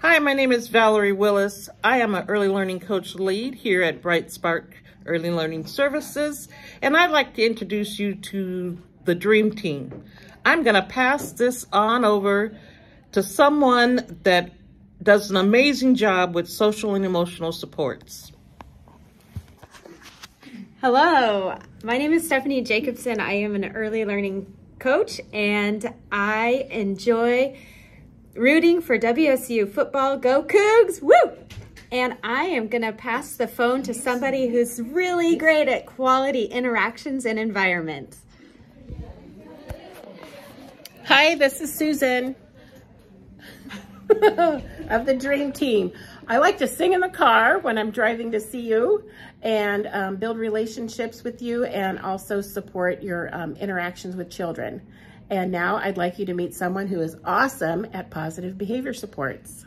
Hi, my name is Valerie Willis. I am an early learning coach lead here at BrightSpark Early Learning Services, and I'd like to introduce you to the Dream Team. I'm gonna pass this on over to someone that does an amazing job with social and emotional supports. Hello, my name is Stephanie Jacobson. I am an early learning coach and I enjoy rooting for WSU football. Go Cougs! Woo! And I am gonna pass the phone to somebody who's really great at quality interactions and environments. Hi, this is Susan of the Dream Team. I like to sing in the car when I'm driving to see you and um, build relationships with you and also support your um, interactions with children. And now I'd like you to meet someone who is awesome at positive behavior supports.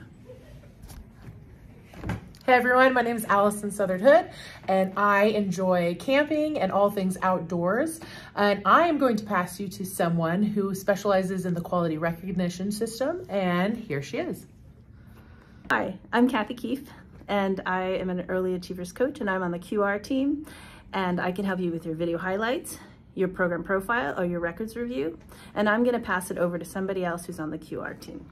Hey everyone, my name is Allison Southern Hood and I enjoy camping and all things outdoors. And I am going to pass you to someone who specializes in the quality recognition system and here she is. Hi, I'm Kathy Keefe and I am an early achievers coach and I'm on the QR team and I can help you with your video highlights, your program profile or your records review. And I'm gonna pass it over to somebody else who's on the QR team.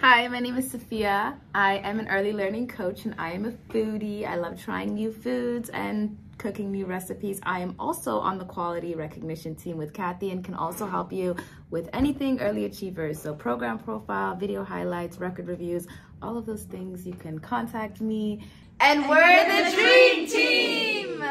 Hi, my name is Sophia. I am an early learning coach and I am a foodie. I love trying new foods and cooking new recipes. I am also on the quality recognition team with Kathy and can also help you with anything early achievers. So program profile, video highlights, record reviews, all of those things you can contact me. And we're the Dream Team!